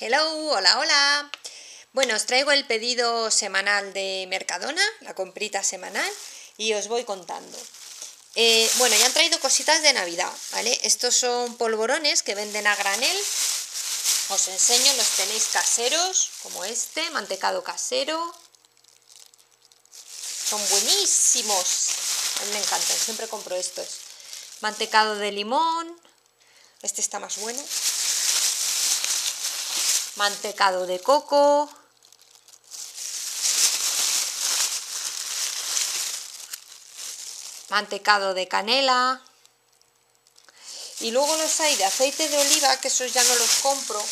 Hello, hola, hola. Bueno, os traigo el pedido semanal de Mercadona, la comprita semanal, y os voy contando. Eh, bueno, ya han traído cositas de Navidad, ¿vale? Estos son polvorones que venden a granel. Os enseño, los tenéis caseros, como este, mantecado casero. Son buenísimos. A mí me encantan, siempre compro estos. Mantecado de limón. Este está más bueno mantecado de coco, mantecado de canela y luego los hay de aceite de oliva, que esos ya no los compro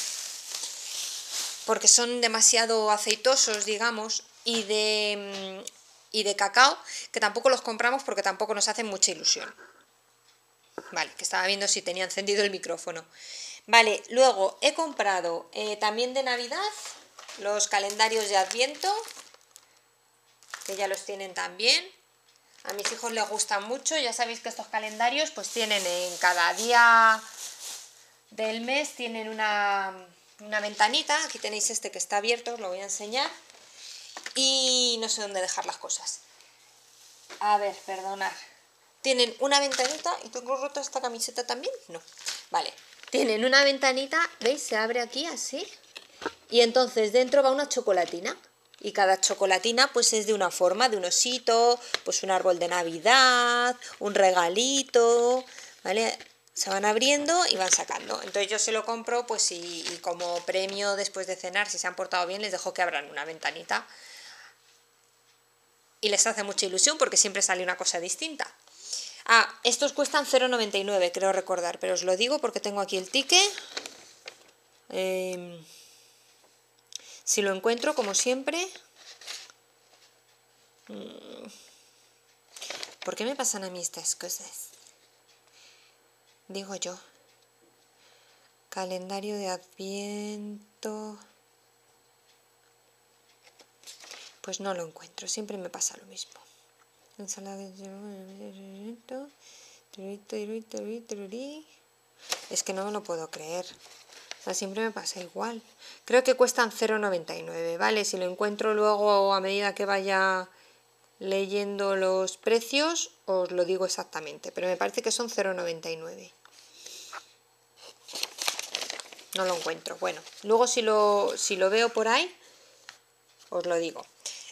porque son demasiado aceitosos, digamos, y de, y de cacao, que tampoco los compramos porque tampoco nos hacen mucha ilusión. Vale, que estaba viendo si tenía encendido el micrófono. Vale, luego he comprado eh, también de Navidad los calendarios de Adviento, que ya los tienen también. A mis hijos les gustan mucho, ya sabéis que estos calendarios pues tienen en cada día del mes, tienen una, una ventanita, aquí tenéis este que está abierto, os lo voy a enseñar, y no sé dónde dejar las cosas. A ver, perdonad. Tienen una ventanita y tengo rota esta camiseta también, no. Vale, tienen una ventanita, ¿veis? Se abre aquí así. Y entonces dentro va una chocolatina. Y cada chocolatina pues es de una forma, de un osito, pues un árbol de Navidad, un regalito, ¿vale? Se van abriendo y van sacando. Entonces yo se lo compro pues y, y como premio después de cenar, si se han portado bien, les dejo que abran una ventanita. Y les hace mucha ilusión porque siempre sale una cosa distinta. Ah, estos cuestan 0,99, creo recordar, pero os lo digo porque tengo aquí el ticket. Em, si lo encuentro, como siempre. Mm, ¿Por qué me pasan a mí estas cosas? Digo yo. Calendario de Adviento. Pues no lo encuentro, siempre me pasa lo mismo ensalada es que no me lo puedo creer o sea, siempre me pasa igual creo que cuestan 0,99 vale si lo encuentro luego a medida que vaya leyendo los precios os lo digo exactamente pero me parece que son 0,99 no lo encuentro bueno luego si lo, si lo veo por ahí os lo digo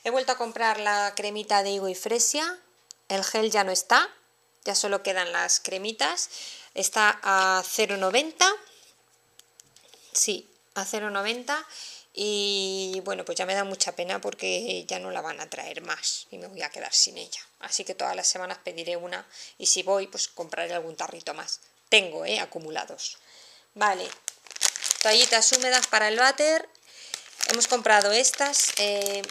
He vuelto a comprar la cremita de higo y fresia. El gel ya no está, ya solo quedan las cremitas. Está a 0,90. Sí, a 0,90. Y bueno, pues ya me da mucha pena porque ya no la van a traer más y me voy a quedar sin ella. Así que todas las semanas pediré una y si voy, pues compraré algún tarrito más. Tengo, ¿eh? Acumulados. Vale, toallitas húmedas para el váter. Hemos comprado estas. Eh,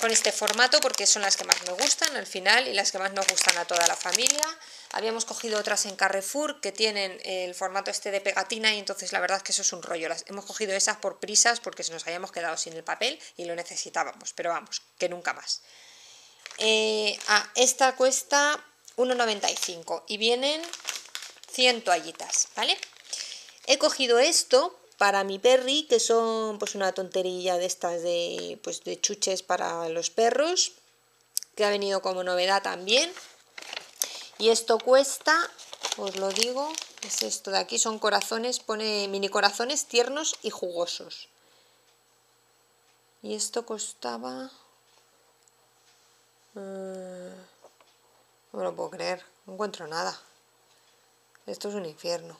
con este formato porque son las que más me gustan al final y las que más nos gustan a toda la familia. Habíamos cogido otras en Carrefour que tienen el formato este de pegatina y entonces la verdad es que eso es un rollo. Las, hemos cogido esas por prisas porque nos habíamos quedado sin el papel y lo necesitábamos, pero vamos, que nunca más. Eh, ah, esta cuesta 1,95 y vienen 100 toallitas, ¿vale? He cogido esto para mi perri, que son pues una tontería de estas de, pues, de chuches para los perros, que ha venido como novedad también. Y esto cuesta, os lo digo, es esto de aquí, son corazones, pone mini corazones tiernos y jugosos. Y esto costaba... Eh, no me lo puedo creer, no encuentro nada. Esto es un infierno.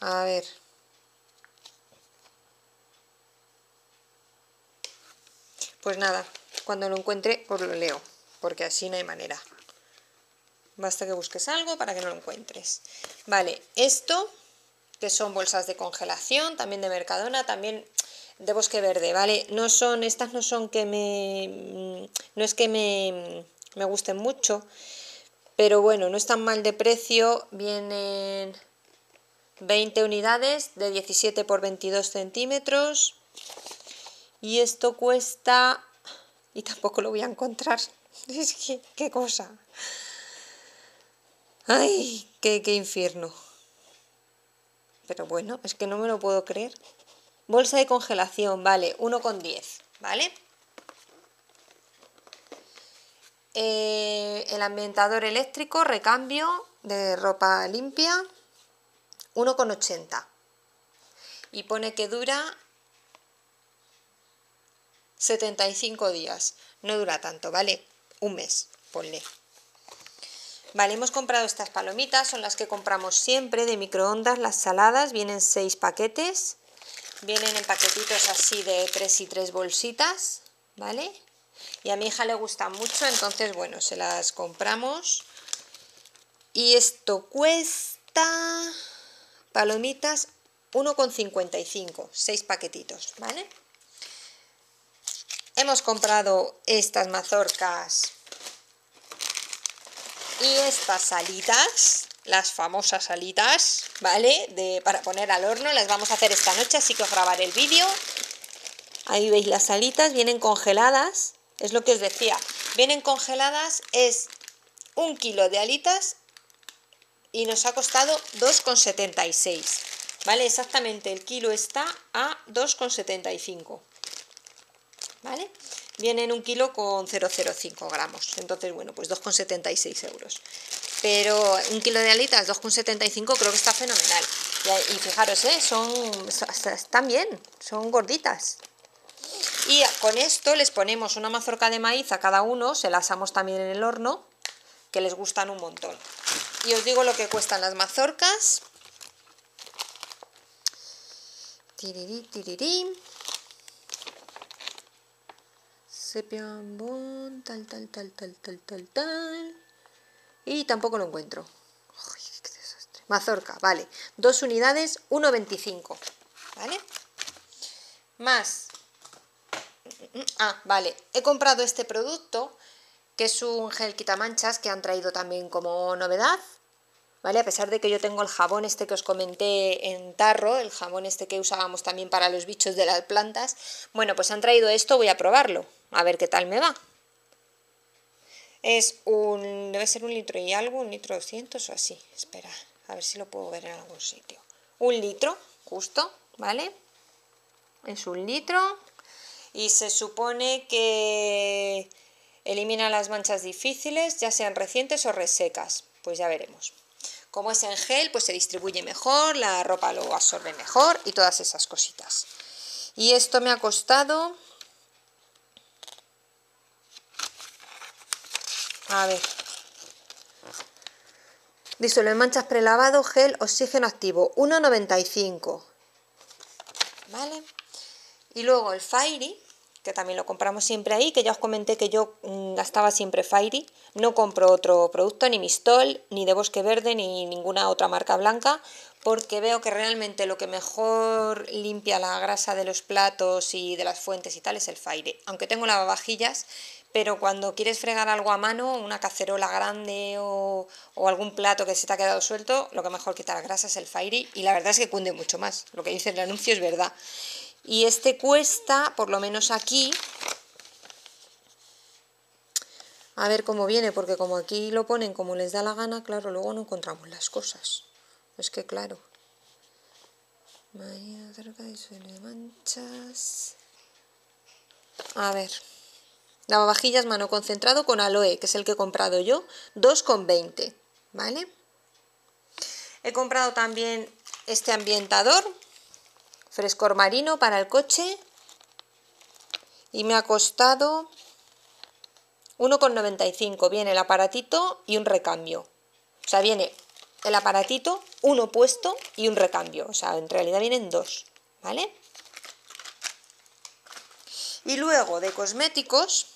A ver, Pues nada, cuando lo encuentre os lo leo, porque así no hay manera. Basta que busques algo para que no lo encuentres. Vale, esto, que son bolsas de congelación, también de Mercadona, también de bosque verde, ¿vale? No son, estas no son que me... No es que me, me gusten mucho, pero bueno, no están mal de precio, vienen 20 unidades de 17 por 22 centímetros, y esto cuesta... Y tampoco lo voy a encontrar. Es que, qué cosa. Ay, qué, qué infierno. Pero bueno, es que no me lo puedo creer. Bolsa de congelación, vale, 1,10, ¿vale? Eh, el ambientador eléctrico, recambio de ropa limpia, 1,80. Y pone que dura 75 días. No dura tanto, ¿vale? Un mes, ponle. Vale, hemos comprado estas palomitas, son las que compramos siempre de microondas, las saladas, vienen 6 paquetes, vienen en paquetitos así de 3 y 3 bolsitas, ¿vale? Y a mi hija le gustan mucho, entonces bueno, se las compramos. Y esto cuesta palomitas 1,55, 6 paquetitos, ¿vale? Hemos comprado estas mazorcas y estas salitas, las famosas salitas, ¿vale? De, para poner al horno, las vamos a hacer esta noche, así que os grabaré el vídeo. Ahí veis las salitas, vienen congeladas, es lo que os decía. Vienen congeladas, es un kilo de alitas y nos ha costado 2,76. ¿Vale? Exactamente, el kilo está a 2,75. ¿Vale? Viene en un kilo con 0,05 gramos, entonces bueno, pues 2,76 euros. Pero un kilo de alitas, 2,75 creo que está fenomenal. Y, fijaros, ¿eh? son, están bien, son gorditas. Y con esto les ponemos una mazorca de maíz a cada uno, se las asamos también en el horno, que les gustan un montón. Y os digo lo que cuestan las mazorcas. Tirirí, tirirí sepiambón, tal, tal, tal, tal, tal, tal, tal. Y tampoco lo encuentro. qué desastre. Mazorca, vale. Dos unidades, 1,25. ¿Vale? Más. Ah, vale. He comprado este producto, que es un gel quitamanchas que han traído también como novedad. ¿vale? A pesar de que yo tengo el jabón este que os comenté en tarro, el jabón este que usábamos también para los bichos de las plantas, bueno, pues han traído esto, voy a probarlo, a ver qué tal me va. Es un, debe ser un litro y algo, un litro 200 o así, espera, a ver si lo puedo ver en algún sitio. Un litro, justo, ¿vale? Es un litro y se supone que elimina las manchas difíciles, ya sean recientes o resecas, pues ya veremos. Como es en gel, pues se distribuye mejor, la ropa lo absorbe mejor y todas esas cositas. Y esto me ha costado... A ver. Disuelve manchas prelavado, gel, oxígeno activo, 1,95. ¿Vale? Y luego el Fairy, que también lo compramos siempre ahí, que ya os comenté que yo mm, gastaba siempre Fairy, no compro otro producto, ni Mistol, ni de Bosque Verde, ni ninguna otra marca blanca, porque veo que realmente lo que mejor limpia la grasa de los platos y de las fuentes y tal es el Fairy, aunque tengo lavavajillas, pero cuando quieres fregar algo a mano, una cacerola grande o, o, algún plato que se te ha quedado suelto, lo que mejor quita la grasa es el Fairy y la verdad es que cunde mucho más, lo que dice el anuncio es verdad. Y este cuesta, por lo menos aquí, a ver cómo viene, porque como aquí lo ponen como les da la gana, claro, luego no encontramos las cosas. Es que claro. manchas. A ver. Lavavajillas mano concentrado con aloe, que es el que he comprado yo, 2,20, ¿vale? He comprado también este ambientador, frescor marino para el coche y me ha costado 1,95. Viene el aparatito y un recambio. O sea, viene el aparatito, uno puesto y un recambio. O sea, en realidad vienen dos, ¿vale? Y luego de cosméticos,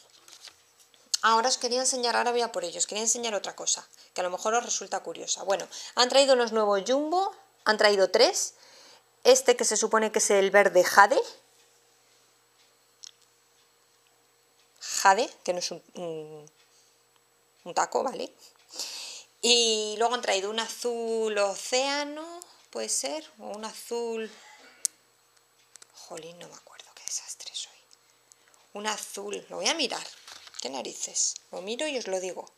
ahora os quería enseñar, ahora voy a por ellos, quería enseñar otra cosa, que a lo mejor os resulta curiosa. Bueno, han traído los nuevos Jumbo, han traído tres, este que se supone que es el verde jade. Jade, que no es un, un, taco, ¿vale? Y luego han traído un azul océano, puede ser, o un azul... Jolín, no me acuerdo, qué desastre soy. Un azul, lo voy a mirar. Narices? Lo miro y os lo digo.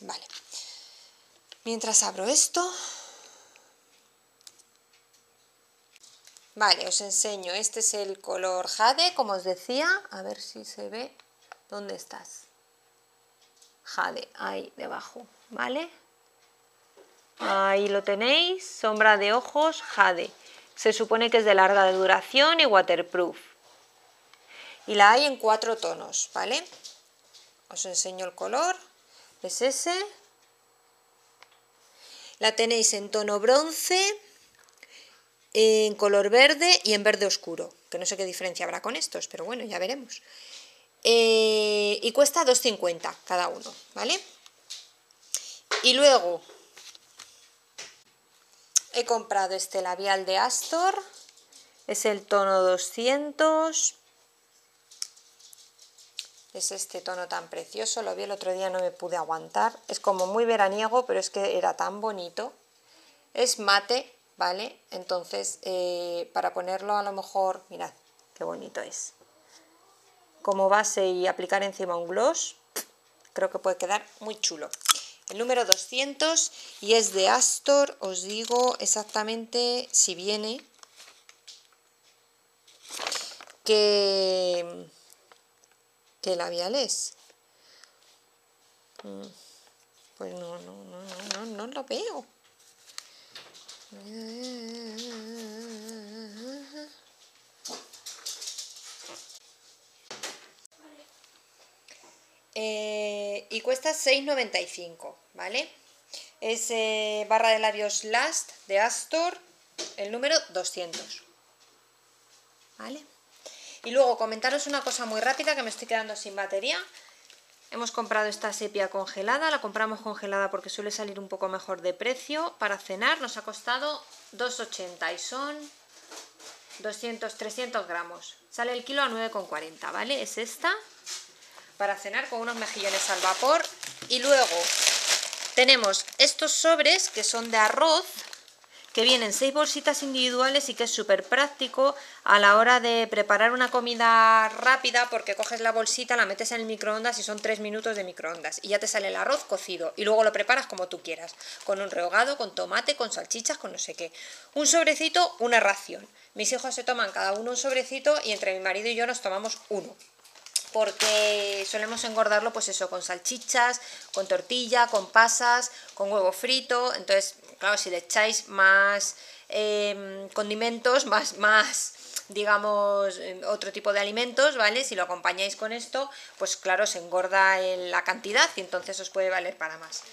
Vale. Mientras abro esto... Vale, os enseño. Este es el color jade, como os decía. A ver si se ve. ¿Dónde estás? Jade, ahí debajo, ¿vale? Ahí lo tenéis. Sombra de ojos, jade. Se supone que es de larga duración y waterproof. Y la hay en cuatro tonos, ¿vale? Os enseño el color. Es ese. La tenéis en tono bronce, en color verde y en verde oscuro. Que no sé qué diferencia habrá con estos, pero bueno, ya veremos. Eh, y cuesta 2,50 cada uno, ¿vale? Y luego he comprado este labial de Astor, es el tono 200, es este tono tan precioso, lo vi el otro día, no me pude aguantar, es como muy veraniego, pero es que era tan bonito, es mate, ¿vale? Entonces, eh, para ponerlo a lo mejor, mirad, qué bonito es. Como base y aplicar encima un gloss, creo que puede quedar muy chulo. El número 200 y es de Astor, os digo exactamente si viene, que, que labial es. Mm, pues no, no, no, no, no, no lo veo. Eh, y cuesta 6,95, ¿vale? Es eh, barra de labios Last de Astor, el número 200, ¿vale? Y luego comentaros una cosa muy rápida que me estoy quedando sin batería. Hemos comprado esta sepia congelada, la compramos congelada porque suele salir un poco mejor de precio. Para cenar nos ha costado 2,80 y son 200, 300 gramos. Sale el kilo a 9,40, ¿vale? Es esta para cenar con unos mejillones al vapor. Y luego tenemos estos sobres que son de arroz, que vienen seis bolsitas individuales y que es súper práctico a la hora de preparar una comida rápida porque coges la bolsita, la metes en el microondas y son tres minutos de microondas y ya te sale el arroz cocido y luego lo preparas como tú quieras, con un rehogado, con tomate, con salchichas, con no sé qué. Un sobrecito, una ración. Mis hijos se toman cada uno un sobrecito y entre mi marido y yo nos tomamos uno porque solemos engordarlo pues eso, con salchichas, con tortilla, con pasas, con huevo frito, entonces, claro, si le echáis más em, condimentos, más, más, digamos, em, otro tipo de alimentos, ¿vale? Si lo acompañáis con esto, pues claro, se engorda en la cantidad y entonces os puede valer para más.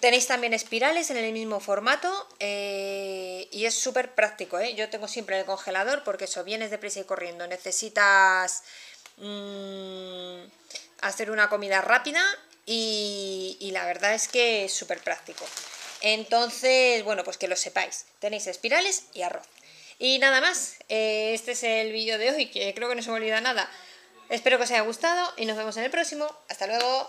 Tenéis también espirales en el mismo formato eh, y es súper práctico, ¿eh? Yo tengo siempre el congelador porque eso, vienes deprisa y corriendo, necesitas Mm, hacer una comida rápida y, la verdad es que es súper práctico. Entonces, bueno, pues que lo sepáis. Tenéis espirales y arroz. Y nada más, eh, este es el vídeo de hoy, que creo que no se me olvida nada. Espero que os haya gustado y nos vemos en el próximo. Hasta luego.